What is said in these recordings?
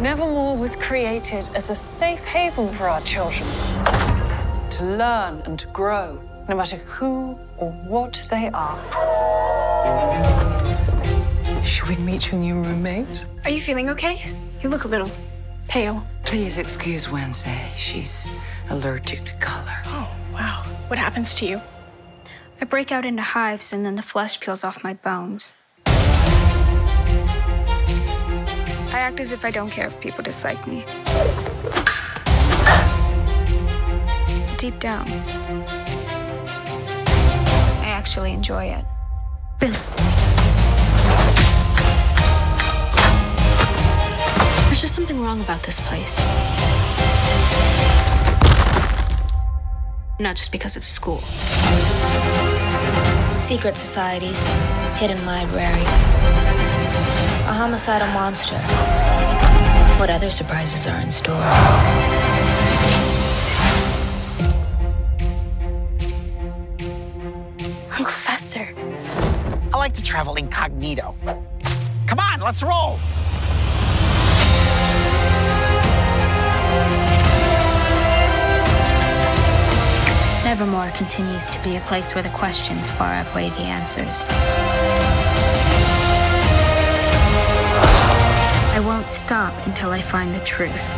Nevermore was created as a safe haven for our children to learn and to grow, no matter who or what they are. Should we meet your new roommate? Are you feeling okay? You look a little pale. Please excuse Wednesday. She's allergic to color. Oh, wow. What happens to you? I break out into hives and then the flesh peels off my bones. I act as if I don't care if people dislike me. Deep down, I actually enjoy it. Bill. There's just something wrong about this place. Not just because it's a school. Secret societies, hidden libraries, a homicidal monster. What other surprises are in store? Uncle Fester. I like to travel incognito. Come on, let's roll. Nevermore continues to be a place where the questions far outweigh the answers. I won't stop until I find the truth.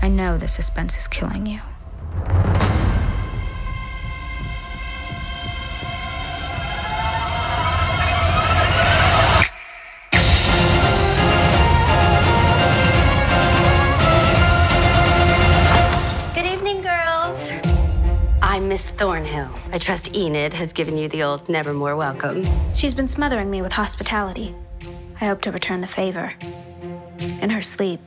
I know the suspense is killing you. Miss Thornhill. I trust Enid has given you the old Nevermore welcome. She's been smothering me with hospitality. I hope to return the favor. In her sleep,